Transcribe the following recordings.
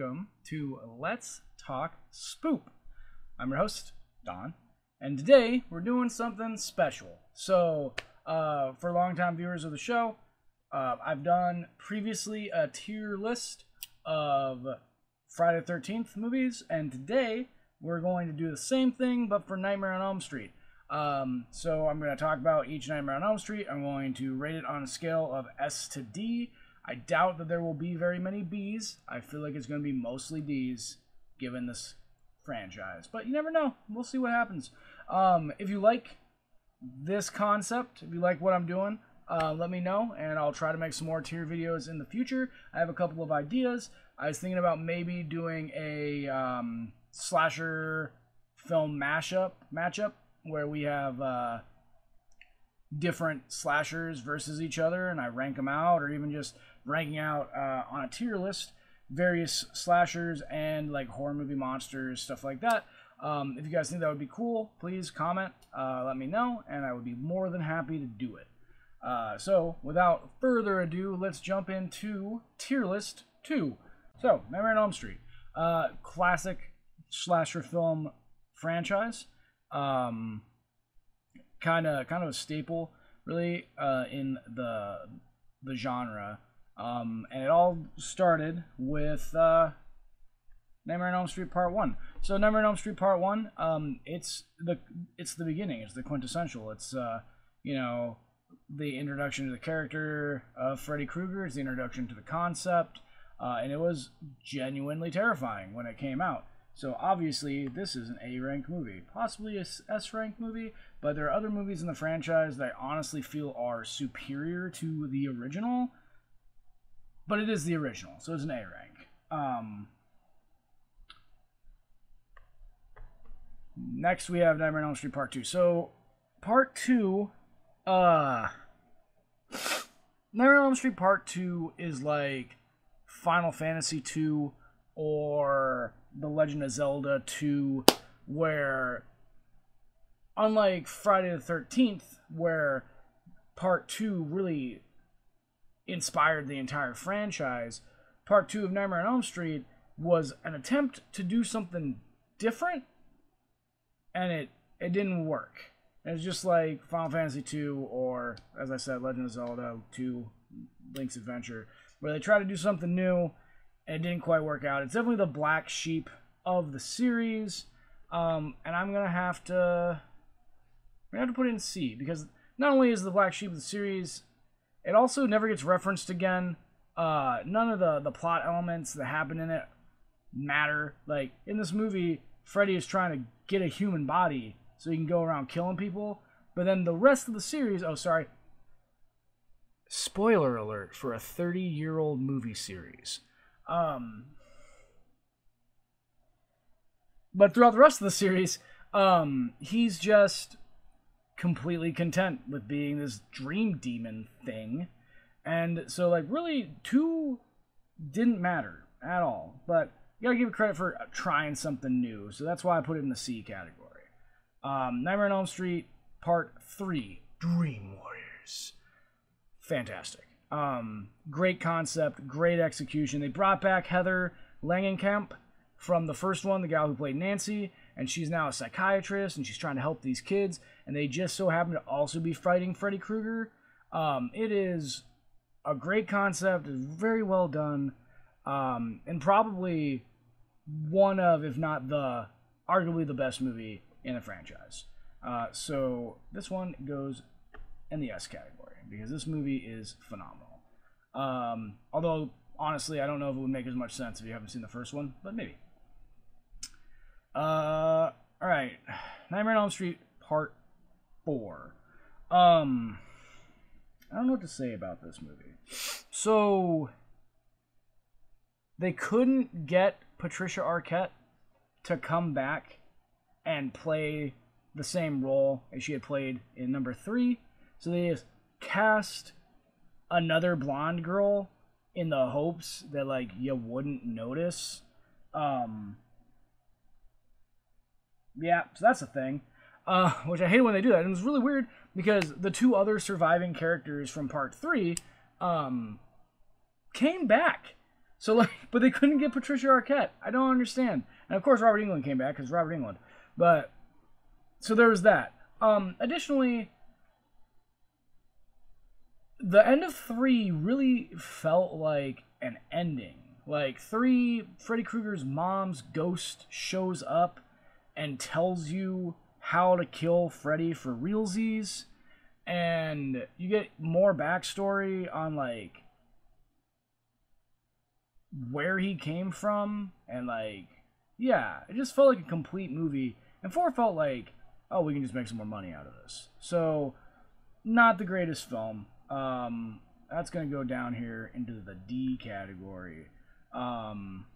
welcome to Let's Talk Spoop. I'm your host, Don, and today we're doing something special. So, uh, for longtime viewers of the show, uh, I've done previously a tier list of Friday the 13th movies, and today we're going to do the same thing but for Nightmare on Elm Street. Um, so I'm going to talk about each Nightmare on Elm Street. I'm going to rate it on a scale of S to D. I doubt that there will be very many Bs. I feel like it's going to be mostly Ds given this franchise. But you never know. We'll see what happens. Um, if you like this concept, if you like what I'm doing, uh, let me know and I'll try to make some more tier videos in the future. I have a couple of ideas. I was thinking about maybe doing a um, slasher film mashup matchup where we have uh, different slashers versus each other and I rank them out, or even just ranking out uh, on a tier list various slashers and like horror movie monsters, stuff like that. Um, if you guys think that would be cool, please comment, uh, let me know, and I would be more than happy to do it. Uh, so, without further ado, let's jump into tier list two. So, Nightmare on Elm Street, uh, classic slasher film franchise. Um, kind of kind of a staple really uh, in the the genre um, and it all started with uh, Nightmare on Elm Street Part One. So Nightmare on Elm Street Part One, um, it's the it's the beginning. It's the quintessential. It's uh, you know the introduction to the character of Freddy Krueger. It's the introduction to the concept, uh, and it was genuinely terrifying when it came out. So obviously, this is an A-rank movie, possibly a S-rank movie, but there are other movies in the franchise that I honestly feel are superior to the original. But it is the original, so it's an A-rank. Um, next, we have Nightmare on Elm Street Part Two. So, Part Two, uh, Nightmare on Elm Street Part Two is like Final Fantasy Two or The Legend of Zelda 2, where, unlike Friday the 13th, where part 2 really inspired the entire franchise, part 2 of Nightmare on Elm Street was an attempt to do something different, and it, it didn't work. It's just like Final Fantasy 2 or, as I said, Legend of Zelda 2 Link's Adventure, where they try to do something new and it didn't quite work out. It's definitely the black sheep of the series, um, and I'm gonna have to we have to put it in C because not only is the black sheep of the series, it also never gets referenced again. Uh, none of the the plot elements that happen in it matter. Like in this movie, Freddy is trying to get a human body so he can go around killing people, but then the rest of the series, oh sorry, spoiler alert for a 30 year old movie series. Um, but throughout the rest of the series, um, he's just completely content with being this dream demon thing. And so, like, really, two didn't matter at all. But you gotta give it credit for trying something new. So that's why I put it in the C category. Um, Nightmare on Elm Street Part 3 Dream Warriors. Fantastic. Um, great concept, great execution. They brought back Heather Langenkamp from the first one, the gal who played Nancy, and she's now a psychiatrist and she's trying to help these kids. And they just so happen to also be fighting Freddy Krueger. Um, it is a great concept, very well done, um, and probably one of, if not the, arguably the best movie in the franchise. Uh, so this one goes in the S category because this movie is phenomenal. Um, although honestly, I don't know if it would make as much sense if you haven't seen the first one, but maybe. Uh, all right, Nightmare on Elm Street Part Four. Um, I don't know what to say about this movie. So they couldn't get Patricia Arquette to come back and play the same role as she had played in number three. So they just cast another blonde girl in the hopes that like you wouldn't notice. Um Yeah, so that's a thing. Uh, which I hate when they do that. And it's really weird because the two other surviving characters from part three um, came back. So like, but they couldn't get Patricia Arquette. I don't understand. And of course, Robert Englund came back because Robert Englund. But so there was that. Um, additionally, the end of three really felt like an ending. Like three, Freddy Krueger's mom's ghost shows up and tells you how to kill Freddy for realsies, and you get more backstory on like where he came from and like yeah, it just felt like a complete movie. And four felt like, oh, we can just make some more money out of this. So, not the greatest film. Um, that's gonna go down here into the D category. Um,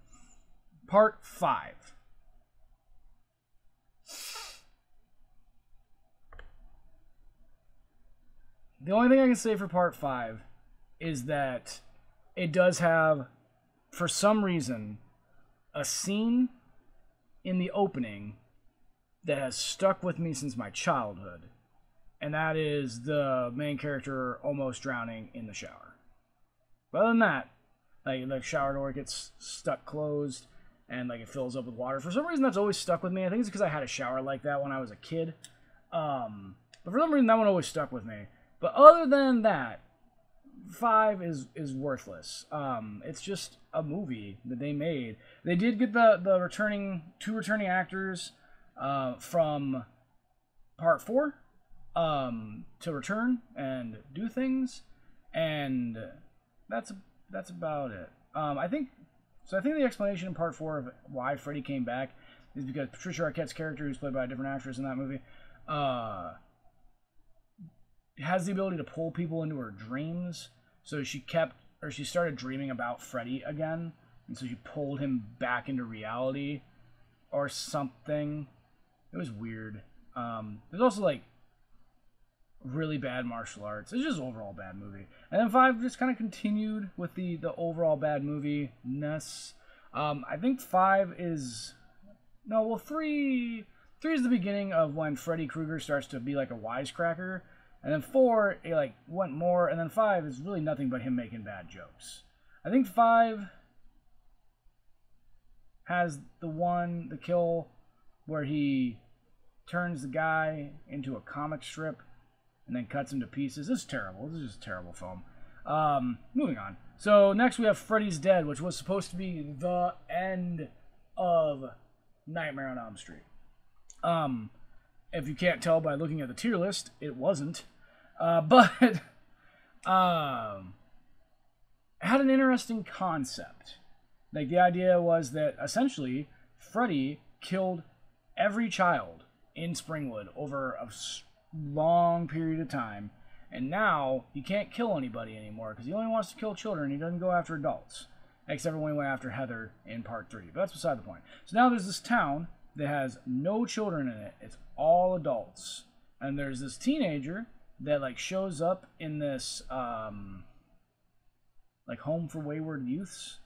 part five. The only thing I can say for part five is that it does have, for some reason, a scene in the opening that has stuck with me since my childhood. And that is the main character almost drowning in the shower. But other than that, like the shower door gets stuck closed and like it fills up with water. For some reason that's always stuck with me. I think it's because I had a shower like that when I was a kid. Um, but for some reason that one always stuck with me. But other than that, five is is worthless. Um, it's just a movie that they made. They did get the the returning two returning actors uh, from part four um, to return and do things, and that's that's about it. Um, I think so. I think the explanation in part four of why Freddy came back is because Patricia Arquette's character, who's played by a different actress in that movie, uh, has the ability to pull people into her dreams. So she kept, or she started dreaming about Freddy again, and so she pulled him back into reality, or something. It was weird. Um, there's also like really bad martial arts. It's just overall bad movie. And then five just kind of continued with the the overall bad movie ness. Um, I think five is no, well three three is the beginning of when Freddy Krueger starts to be like a wisecracker, and then four it like went more, and then five is really nothing but him making bad jokes. I think five has the one the kill where he turns the guy into a comic strip and then cuts him to pieces. This is terrible. This is just a terrible film. Um, moving on. So next we have Freddy's Dead, which was supposed to be the end of Nightmare on Elm Street. Um, if you can't tell by looking at the tier list, it wasn't. Uh, but um, had an interesting concept. Like the idea was that essentially Freddy killed every child in Springwood over a long period of time. And now he can't kill anybody anymore because he only wants to kill children. He doesn't go after adults, except when he went after Heather in part three. But that's beside the point. So now there's this town that has no children in it. It's all adults, and there's this teenager that like shows up in this um, like home for wayward youths,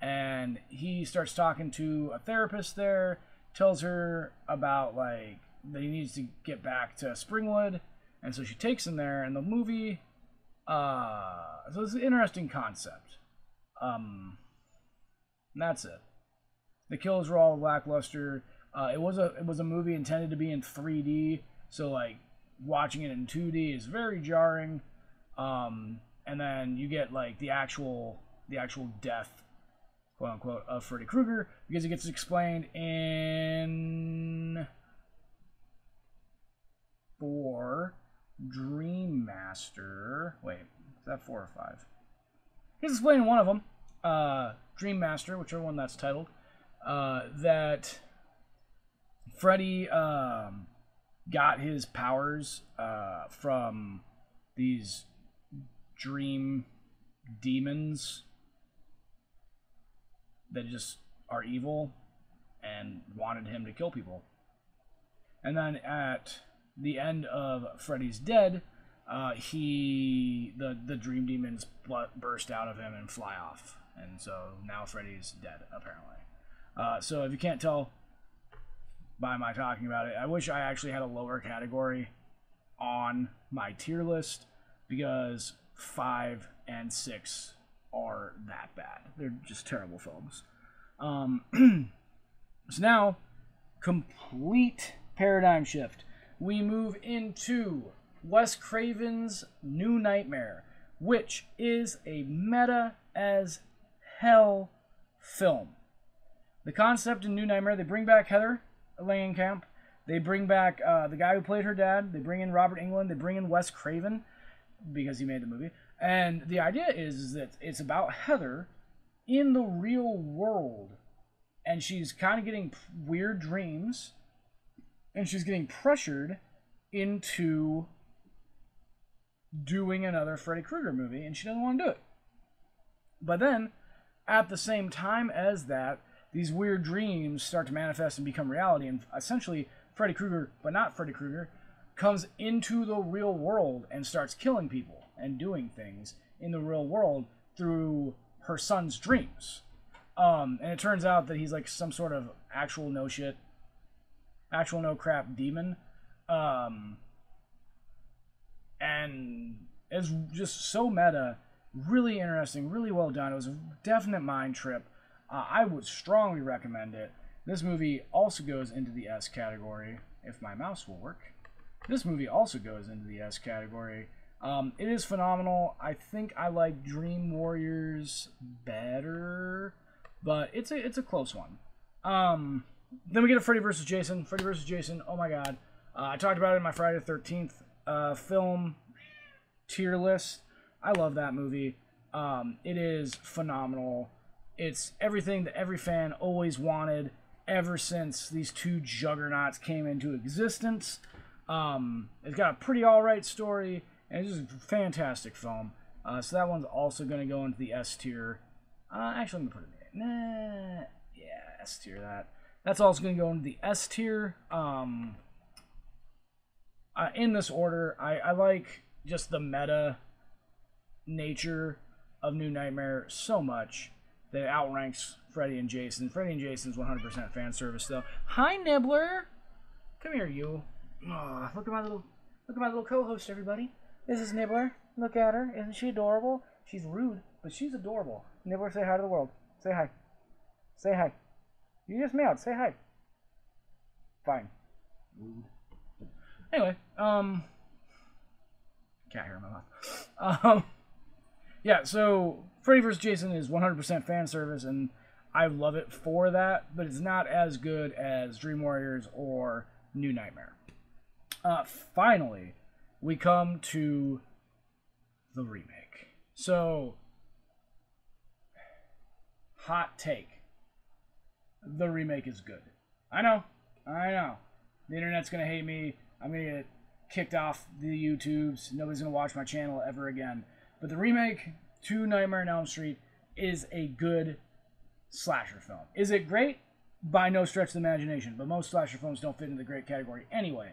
and he starts talking to a therapist there. Tells her about like that he needs to get back to Springwood, and so she takes him there. And the movie, uh, so it's an interesting concept. Um, that's it. The kills were all lackluster. Uh, it was a it was a movie intended to be in 3D, so like watching it in 2D is very jarring. Um, and then you get like the actual the actual death, quote unquote, of Freddy Krueger because it gets explained in four Dream Master. Wait, is that four or five? He's explaining one of them, uh, Dream Master, whichever one that's titled, uh, that Freddy um, got his powers uh, from these dream demons that just are evil and wanted him to kill people. And then at the end of Freddy's Dead, uh, he the the dream demons burst out of him and fly off, and so now Freddy's dead apparently. Uh, so if you can't tell by my talking about it, I wish I actually had a lower category on my tier list because five and six are that bad. They're just terrible films. Um, so now, complete paradigm shift. We move into Wes Craven's New Nightmare, which is a meta as hell film. The concept in New Nightmare, they bring back Heather Langenkamp. They bring back uh, the guy who played her dad. They bring in Robert Englund. They bring in Wes Craven because he made the movie. And the idea is, is that it's about Heather in the real world. And she's kind of getting weird dreams. And she's getting pressured into doing another Freddy Krueger movie. And she doesn't want to do it. But then, at the same time as that, these weird dreams start to manifest and become reality. And essentially, Freddy Krueger, but not Freddy Krueger, comes into the real world and starts killing people and doing things in the real world through her son's dreams. Um, and it turns out that he's like some sort of actual no shit, actual no crap demon. Um, and it's just so meta, really interesting, really well done. It was a definite mind trip. Uh, I would strongly recommend it. This movie also goes into the S category, if my mouse will work. This movie also goes into the S category. Um, it is phenomenal. I think I like Dream Warriors better, but it's a it's a close one. Um, then we get a Freddy vs. Jason. Freddy vs. Jason. Oh my God! Uh, I talked about it in my Friday the Thirteenth uh, film tier list. I love that movie. Um, it is phenomenal. It's everything that every fan always wanted ever since these two juggernauts came into existence. Um, it's got a pretty alright story, and it's just a fantastic film. Uh, so that one's also going to go into the S tier. Uh, actually, I'm going to put it in. Nah, yeah, S tier that. That's also going to go into the S tier. Um, uh, in this order, I, I like just the meta nature of New Nightmare so much that outranks Freddy and Jason. Freddy and Jason's 100% fan service though. Hi Nibbler, come here you. Oh, look at my little, look at my little co-host everybody. This is Nibbler. Look at her. Isn't she adorable? She's rude, but she's adorable. Nibbler, say hi to the world. Say hi. Say hi. You just meowed. Say hi. Fine. Rude. Anyway, um, cat hair in my mouth. Um, yeah. So Freddy vs. Jason is 100% fan service, and I love it for that, but it's not as good as Dream Warriors or New Nightmare. Uh, finally, we come to the remake. So, hot take. The remake is good. I know. I know. The internet's going to hate me. I'm going to get kicked off the YouTubes. Nobody's going to watch my channel ever again. But the remake to Nightmare on Elm Street is a good slasher film. Is it great? By no stretch of the imagination, but most slasher films don't fit into the great category anyway.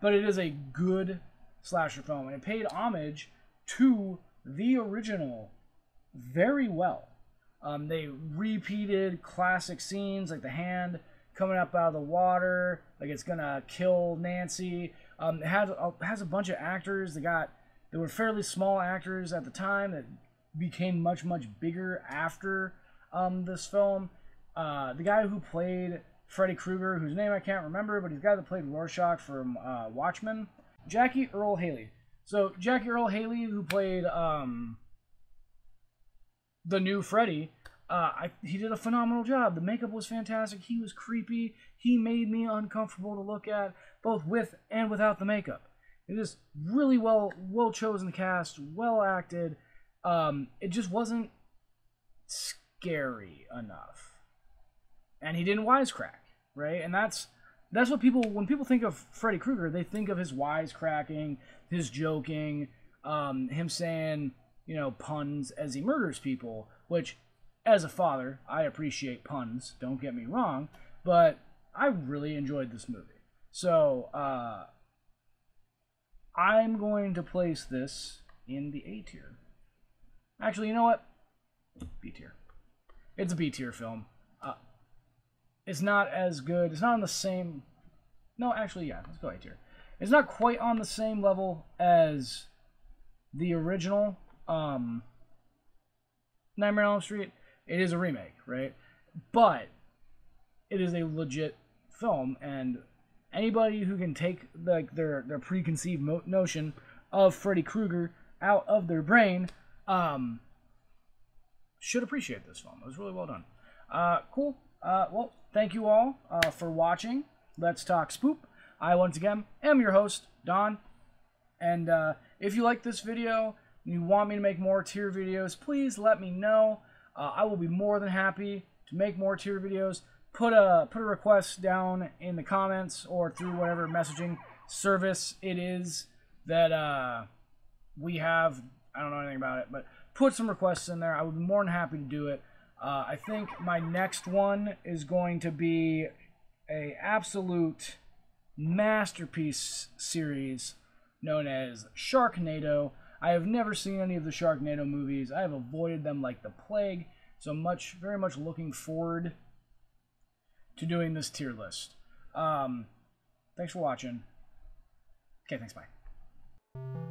But it is a good slasher film, and it paid homage to the original very well. Um, they repeated classic scenes like the hand coming up out of the water, like it's gonna kill Nancy. Um, it has a, has a bunch of actors. They got they were fairly small actors at the time that became much much bigger after um, this film. Uh, the guy who played Freddy Krueger, whose name I can't remember, but he's the guy that played Rorschach from uh, Watchmen, Jackie Earle Haley. So Jackie Earle Haley, who played um, the new Freddy, uh, I, he did a phenomenal job. The makeup was fantastic. He was creepy. He made me uncomfortable to look at, both with and without the makeup. It is really well well chosen cast, well acted. Um, it just wasn't scary enough. And he didn't wisecrack, right? And that's that's what people when people think of Freddy Krueger, they think of his wisecracking, his joking, um, him saying, you know, puns as he murders people, which as a father, I appreciate puns, don't get me wrong, but I really enjoyed this movie. So, uh, I'm going to place this in the A tier. Actually, you know what? B tier. It's a B tier film. Uh, it's not as good. It's not on the same. No, actually, yeah. Let's go A tier. It's not quite on the same level as the original. Um, Nightmare on Elm Street. It is a remake, right? But it is a legit film, and anybody who can take like their their preconceived notion of Freddy Krueger out of their brain, um, should appreciate this film. It was really well done. Uh, cool. Uh, well, thank you all uh, for watching. Let's talk spoop. I once again am your host, Don. And uh, if you like this video and you want me to make more tier videos, please let me know. Uh, I will be more than happy to make more tier videos. Put a put a request down in the comments or through whatever messaging service it is that uh, we have. I don't know anything about it, but put some requests in there. I would be more than happy to do it. Uh, I think my next one is going to be a absolute masterpiece series known as Sharknado. I have never seen any of the Sharknado movies. I have avoided them like the plague. So much, very much looking forward to doing this tier list. Um, thanks for watching. Okay, thanks. Bye.